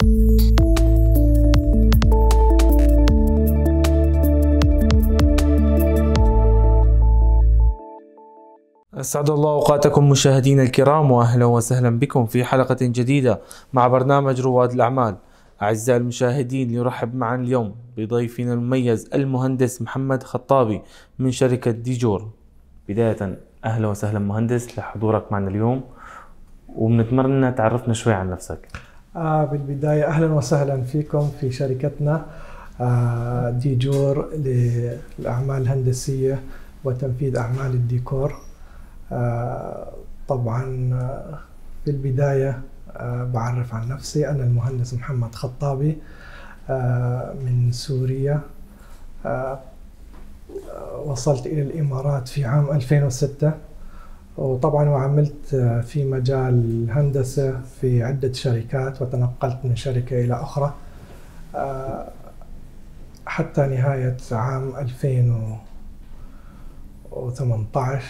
أسعد الله أوقاتكم مشاهدينا الكرام وأهلا وسهلا بكم في حلقة جديدة مع برنامج رواد الأعمال. أعزائي المشاهدين نرحب معا اليوم بضيفنا المميز المهندس محمد خطابي من شركة ديجور. بداية أهلا وسهلا مهندس لحضورك معنا اليوم وبنتمنى تعرفنا شوي عن نفسك. آه بالبداية أهلا وسهلا فيكم في شركتنا آه ديجور للأعمال الهندسية وتنفيذ أعمال الديكور. آه طبعا آه، في البداية آه بعرف عن نفسي. أنا المهندس محمد خطابي آه من سوريا. وصلت إلى الإمارات في عام 2006 وطبعا وعملت في مجال الهندسة في عدة شركات وتنقلت من شركة إلى أخرى آه، حتى نهاية عام 2018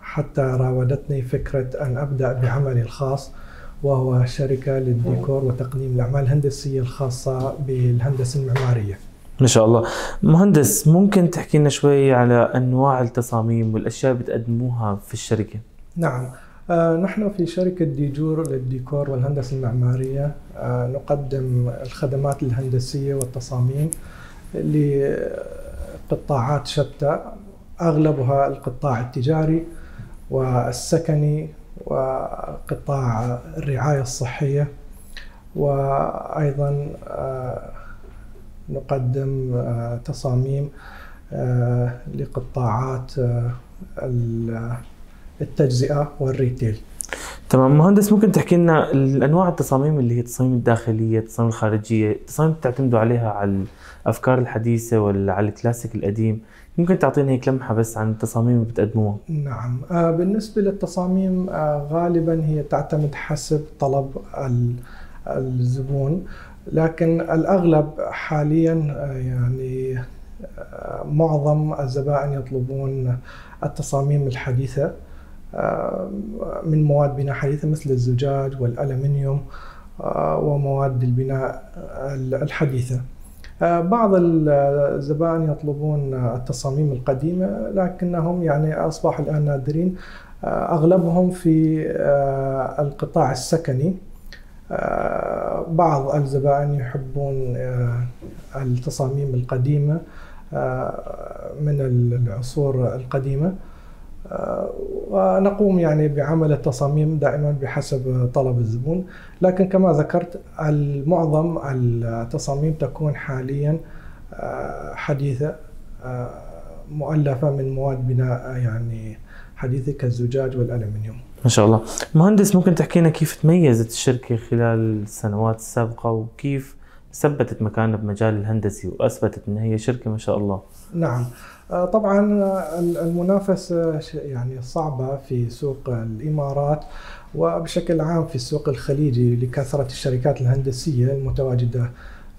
حتى راودتني فكرة أن أبدأ بعملي الخاص وهو شركة للديكور وتقديم الأعمال الهندسية الخاصة بالهندسة المعمارية. ما شاء الله. مهندس ممكن تحكي لنا شوي على أنواع التصاميم والأشياء اللي بتقدموها في الشركة؟ نعم. آه، نحن في شركة ديجور للديكور والهندسة المعمارية. آه، نقدم الخدمات الهندسية والتصاميم لقطاعات شتى. أغلبها القطاع التجاري والسكني وقطاع الرعاية الصحية. وأيضا آه، نقدم آه، تصاميم آه، لقطاعات آه، ال- التجزئة والريتيل. تمام. مهندس ممكن تحكي لنا الأنواع التصاميم اللي هي التصاميم الداخلية التصاميم الخارجية التصاميم بتعتمدوا عليها على الأفكار الحديثة ولا على الكلاسيك القديم. ممكن تعطينا هيك لمحة بس عن التصاميم اللي بتقدموها. نعم. بالنسبة للتصاميم غالبا هي تعتمد حسب طلب ال- الزبون. لكن الأغلب حاليا آه، يعني آه، معظم الزبائن يطلبون التصاميم الحديثة آه، من مواد بناء حديثة مثل الزجاج والألمنيوم ومواد البناء الحديثة. بعض الزبائن يطلبون التصاميم القديمة لكنهم يعني أصبحوا الآن نادرين. أغلبهم في القطاع السكني. بعض الزبائن يحبون آه، التصاميم القديمة آه، من العصور القديمة. آه، ونقوم يعني بعمل التصاميم دائما بحسب طلب الزبون. لكن كما ذكرت المعظم التصاميم تكون حاليا آه، حديثة آه، مؤلفة من مواد بناء يعني حديثة كالزجاج والألمنيوم. ما شاء الله. مهندس ممكن تحكي لنا كيف تميزت الشركة خلال السنوات السابقة وكيف ثبتت مكانها بمجال الهندسي وأثبتت أن هي شركة ما شاء الله؟ نعم. آه، طبعا آه، المنافسة ش- يعني صعبة في سوق الإمارات وبشكل عام في السوق الخليجي لكثرة الشركات الهندسية المتواجدة.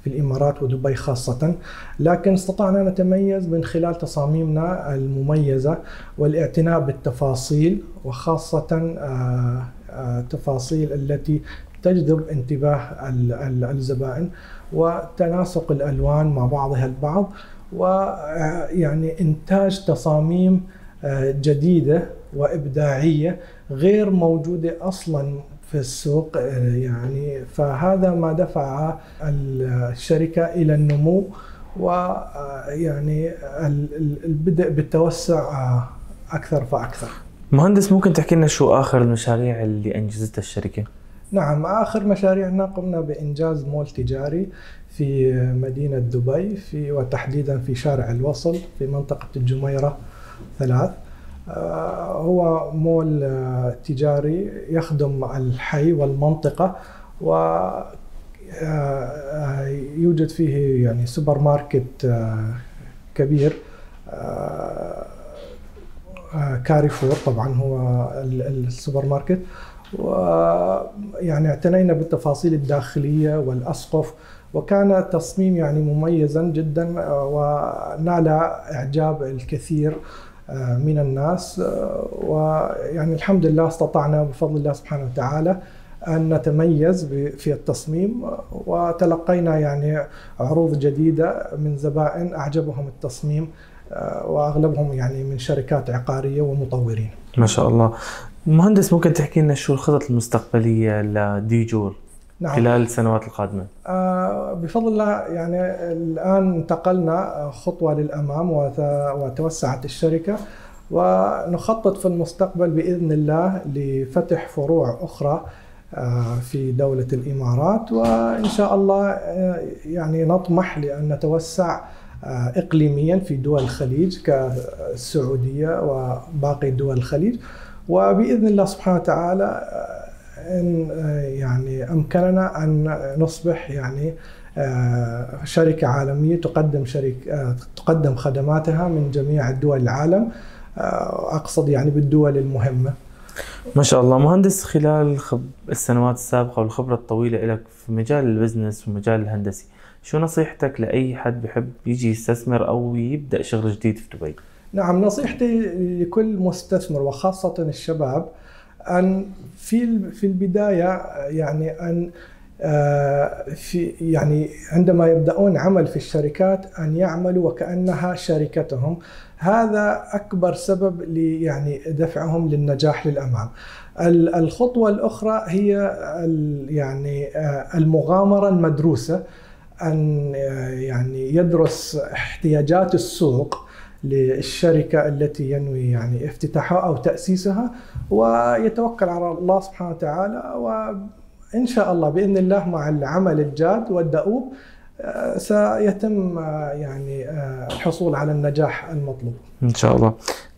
في الإمارات ودبي خاصة. لكن استطعنا نتميز من خلال تصاميمنا المميزة والاعتناء بالتفاصيل وخاصة آه، آه، التفاصيل التي تجذب انتباه ال- ال- الزبائن وتناسق الألوان مع بعضها البعض ويعني إنتاج تصاميم آه، جديدة وإبداعية غير موجودة أصلا في السوق آه، يعني فهذا ما دفع الشركة إلى النمو ويعني البدء بالتوسع آه، أكثر فأكثر. مهندس ممكن تحكي لنا شو آخر المشاريع اللي أنجزتها الشركة؟ نعم آخر مشاريعنا قمنا بإنجاز مول تجاري في مدينة دبي في وتحديدا في شارع الوصل في منطقة الجميرة ثلاث. آه، هو مول آه، تجاري يخدم الحي والمنطقة و آه، يوجد فيه يعني سوبر ماركت آه، كبير آه، آه، كاريفور طبعا هو ال- ال- السوبر ماركت. ويعني اعتنينا بالتفاصيل الداخلية والأسقف وكان التصميم يعني مميزا جدا آه، ونال إعجاب الكثير. آه، من الناس. آه، ويعني الحمد لله استطعنا بفضل الله سبحانه وتعالى أن نتميز في التصميم. آه، وتلقينا يعني عروض جديدة من زبائن أعجبهم التصميم آه، وأغلبهم يعني من شركات عقارية ومطورين. ما شاء الله. مهندس ممكن تحكي لنا شو الخطط المستقبلية لديجور نعم. خلال السنوات القادمة؟ آه بفضل الله يعني الآن انتقلنا خطوة للأمام وتوسعت الشركة ونخطط في المستقبل بإذن الله لفتح فروع أخرى آه، في دولة الإمارات وإن شاء الله آه، يعني نطمح لأن نتوسع آه، إقليميا في دول الخليج كالسعودية وباقي دول الخليج وبإذن الله سبحانه وتعالى إن يعني أمكننا أن نصبح يعني شركة عالمية تقدم شركة تقدم خدماتها من جميع الدول العالم أقصد يعني بالدول المهمة ما شاء الله مهندس خلال السنوات السابقة والخبرة الطويلة لك في مجال البزنس والمجال الهندسي شو نصيحتك لأي حد بحب يجي يستثمر أو يبدأ شغل جديد في دبي؟ نعم نصيحتي لكل مستثمر وخاصة الشباب أن في في البداية يعني أن آه، في يعني عندما يبدأون عمل في الشركات أن يعملوا وكأنها شركتهم. هذا أكبر سبب لي يعني دفعهم للنجاح للأمام. الخطوة الأخرى هي يعني آه، المغامرة المدروسة أن آه، يعني يدرس احتياجات السوق. للشركة التي ينوي يعني افتتاحها أو تأسيسها ويتوكل على الله سبحانه وتعالى وإن شاء الله بإذن الله مع العمل الجاد والدؤوب آه، سيتم آه، يعني آه، الحصول على النجاح المطلوب. إن شاء الله.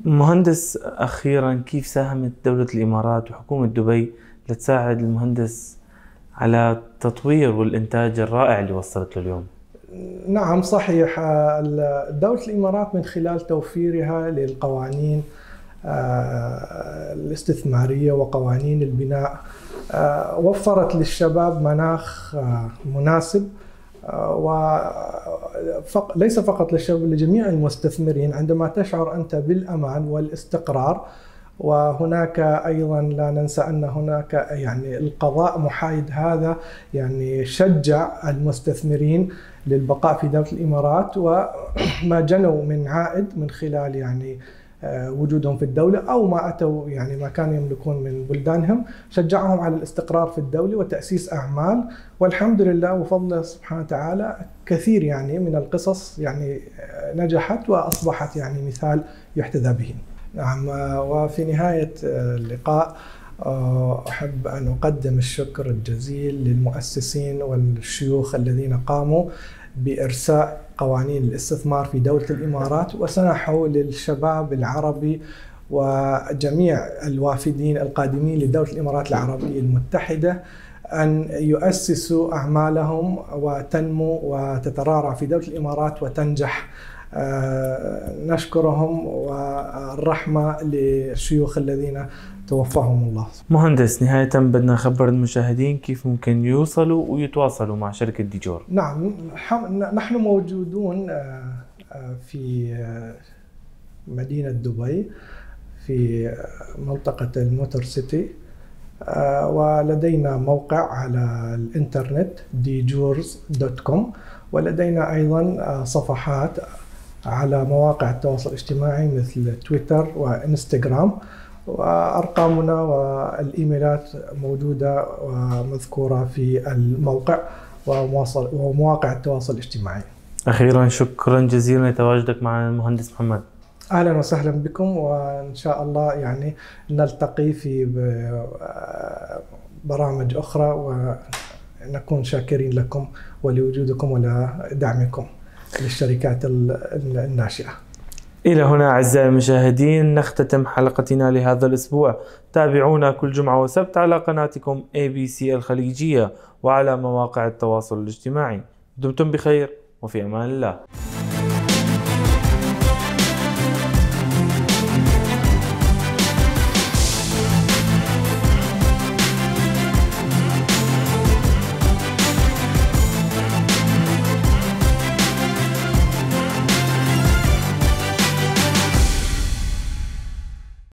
مهندس أخيرا كيف ساهمت دولة الإمارات وحكومة دبي لتساعد المهندس على التطوير والإنتاج الرائع اللي وصلت له اليوم؟ نعم صحيح. دولة الإمارات من خلال توفيرها للقوانين الاستثمارية وقوانين البناء وفرت للشباب مناخ مناسب وليس فقط للشباب لجميع المستثمرين. عندما تشعر أنت بالأمان والإستقرار وهناك أيضا لا ننسى أن هناك يعني القضاء محايد هذا يعني شجع المستثمرين للبقاء في دولة الإمارات وما جنوا من عائد من خلال يعني آه، وجودهم في الدولة أو ما أتوا يعني ما كانوا يملكون من بلدانهم. شجعهم على الاستقرار في الدولة وتأسيس أعمال. والحمد لله وفضل سبحانه وتعالى كثير يعني من القصص يعني آه، نجحت وأصبحت يعني مثال يحتذى به. نعم آه، وفي نهاية اللقاء أحب أن أقدم الشكر الجزيل للمؤسسين والشيوخ الذين قاموا بإرساء قوانين الاستثمار في دولة الإمارات وسنحوا للشباب العربي وجميع الوافدين القادمين لدولة الإمارات العربية المتحدة أن يؤسسوا أعمالهم وتنمو وتترعرع في دولة الإمارات وتنجح آه، نشكرهم والرحمة للشيوخ الذين توفاهم الله. مهندس نهاية بدنا نخبر المشاهدين كيف ممكن يوصلوا ويتواصلوا مع شركة ديجور. نعم نحن موجودون آه، آه، في آه، مدينة دبي في منطقة الموتور سيتي ولدينا موقع على الإنترنت ديجورز dot com ولدينا أيضا صفحات على مواقع التواصل الاجتماعي مثل تويتر وإنستغرام وأرقامنا والإيميلات موجودة ومذكورة في الموقع ومواقع التواصل الاجتماعي. أخيرا شكرا جزيلا لتواجدك معنا المهندس محمد. أهلا وسهلا بكم وإن شاء الله يعني نلتقي في برامج أخرى ونكون شاكرين لكم ولوجودكم ولدعمكم للشركات الناشئة. إلى هنا أعزائي المشاهدين نختتم حلقتنا لهذا الأسبوع. تابعونا كل جمعة وسبت على قناتكم ABC الخليجية وعلى مواقع التواصل الاجتماعي. دمتم بخير وفي أمان الله.